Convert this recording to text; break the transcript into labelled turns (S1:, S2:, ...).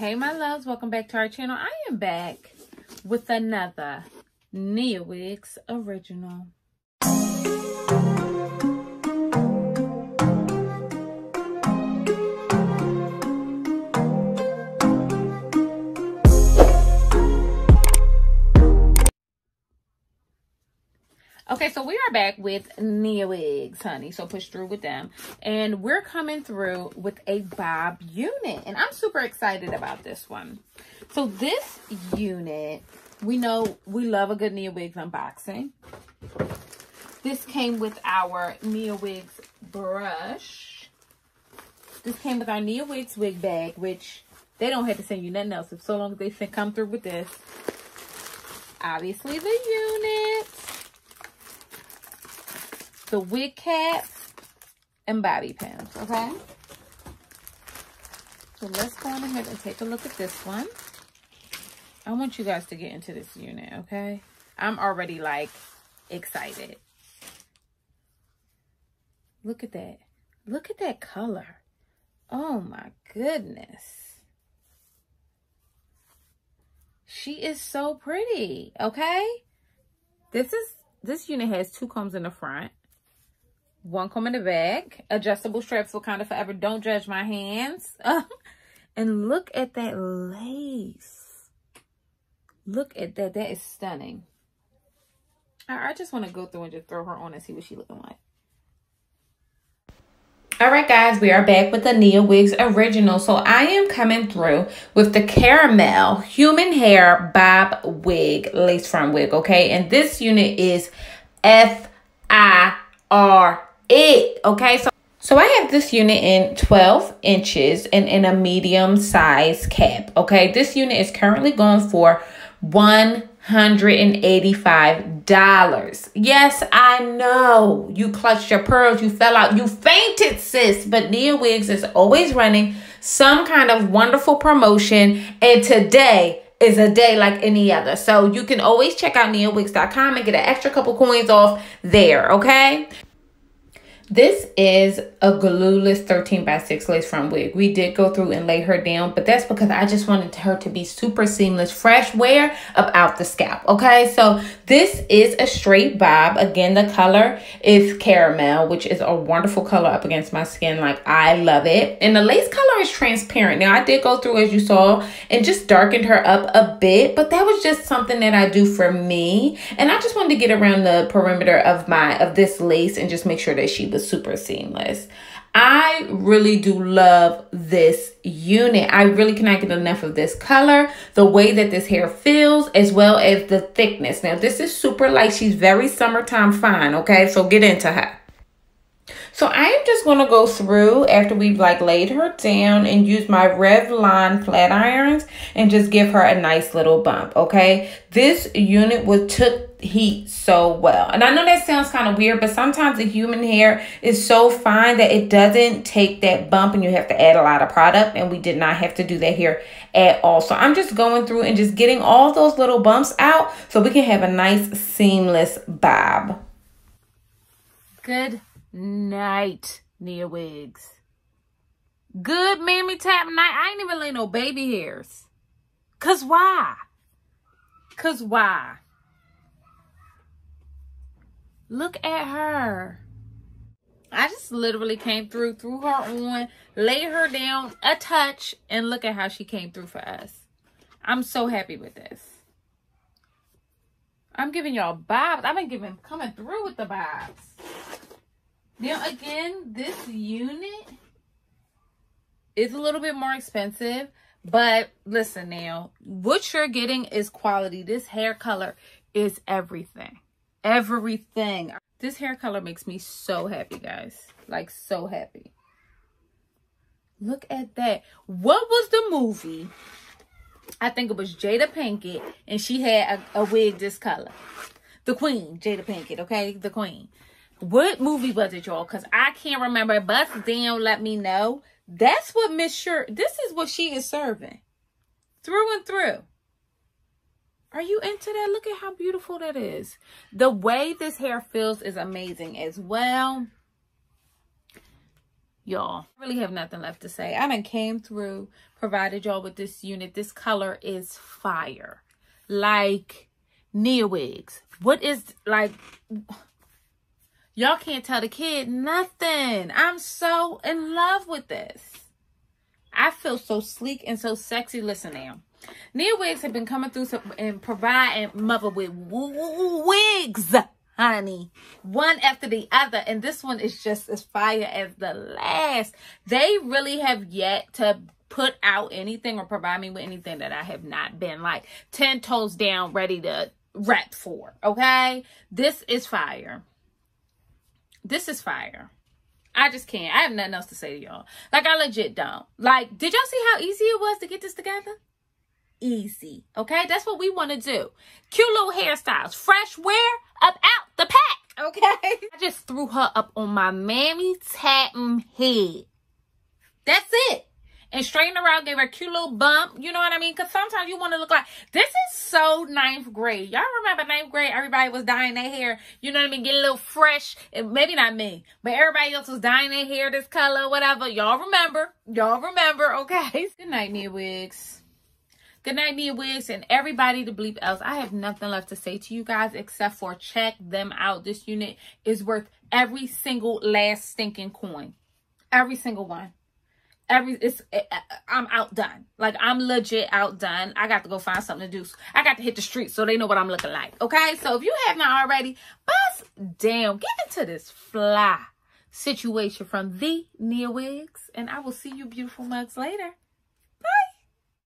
S1: Hey, my loves. Welcome back to our channel. I am back with another Nia Wigs original. Okay, so we are back with Nia Wigs, honey. So push through with them. And we're coming through with a Bob unit. And I'm super excited about this one. So this unit, we know we love a good Nia Wigs unboxing. This came with our Nia Wigs brush. This came with our Nia Wigs wig bag, which they don't have to send you nothing else. If so long as they come through with this. Obviously the unit the wig cap and bobby pins, okay? So let's go on ahead and take a look at this one. I want you guys to get into this unit, okay? I'm already like excited. Look at that. Look at that color. Oh my goodness. She is so pretty, okay? This is this unit has two combs in the front one comb in the back. Adjustable straps will kind of forever. Don't judge my hands. and look at that lace. Look at that. That is stunning. I, I just want to go through and just throw her on and see what she looking like. All right, guys, we are back with the Nia Wigs original. So I am coming through with the Caramel Human Hair Bob Wig, Lace Front Wig, okay? And this unit is F-I-R it. Okay, so so I have this unit in 12 inches and in a medium size cap. Okay, this unit is currently going for $185. Yes, I know you clutched your pearls, you fell out, you fainted, sis. But Nia Wigs is always running some kind of wonderful promotion. And today, is a day like any other. So you can always check out niawigs.com and get an extra couple coins off there, okay? This is a glueless 13 by 6 lace front wig. We did go through and lay her down, but that's because I just wanted her to be super seamless, fresh wear up out the scalp. Okay, so this is a straight bob. Again, the color is caramel, which is a wonderful color up against my skin. Like, I love it. And the lace color is transparent. Now, I did go through, as you saw, and just darkened her up a bit, but that was just something that I do for me. And I just wanted to get around the perimeter of my of this lace and just make sure that she was super seamless. I really do love this unit. I really cannot get enough of this color, the way that this hair feels, as well as the thickness. Now, this is super light. She's very summertime fine, okay? So get into her. So I am just going to go through after we've like laid her down and use my Revlon flat irons and just give her a nice little bump, okay? This unit was took heat so well. And I know that sounds kind of weird, but sometimes the human hair is so fine that it doesn't take that bump and you have to add a lot of product and we did not have to do that here at all. So I'm just going through and just getting all those little bumps out so we can have a nice seamless bob. Good night, Nia Wigs. Good mammy tap night. I ain't even lay no baby hairs. Cause why? Cause why? Look at her. I just literally came through, threw her on, lay her down a touch, and look at how she came through for us. I'm so happy with this. I'm giving y'all vibes. I've been giving coming through with the vibes. Now, again, this unit is a little bit more expensive. But listen now, what you're getting is quality. This hair color is everything. Everything. This hair color makes me so happy, guys. Like, so happy. Look at that. What was the movie? I think it was Jada Pinkett, and she had a, a wig this color. The Queen, Jada Pinkett, okay? The Queen. What movie was it, y'all? Because I can't remember. Bust down, let me know. That's what Miss Shirt, this is what she is serving. Through and through. Are you into that? Look at how beautiful that is. The way this hair feels is amazing as well. Y'all, really have nothing left to say. I done came through, provided y'all with this unit. This color is fire. Like Nia wigs. What is like y'all can't tell the kid nothing. I'm so in love with this. I feel so sleek and so sexy. Listen now. Nia wigs have been coming through and providing mother with wigs honey. One after the other. And this one is just as fire as the last. They really have yet to put out anything or provide me with anything that I have not been like 10 toes down ready to rep for. Okay? This is fire. This is fire. I just can't. I have nothing else to say to y'all. Like, I legit don't. Like, did y'all see how easy it was to get this together? easy. Okay, that's what we want to do. Cute little hairstyles, fresh wear up out the pack. Okay, I just threw her up on my mammy tapping head. That's it. And straighten around, gave her a cute little bump. You know what I mean? Because sometimes you want to look like this is so ninth grade. Y'all remember ninth grade? Everybody was dyeing their hair. You know what I mean? Get a little fresh. Maybe not me, but everybody else was dyeing their hair this color, whatever. Y'all remember? Y'all remember? Okay. Good night, Nia Wigs. Good night, Nia Wigs, and everybody to bleep else. I have nothing left to say to you guys except for check them out. This unit is worth every single last stinking coin. Every single one. Every it's it, eh, eh, I'm outdone. Like I'm legit outdone. I got to go find something to do. I got to hit the street so they know what I'm looking like. Okay, so if you have not already, bust damn, get into this fly situation from the Nia Wigs, and I will see you beautiful mugs later.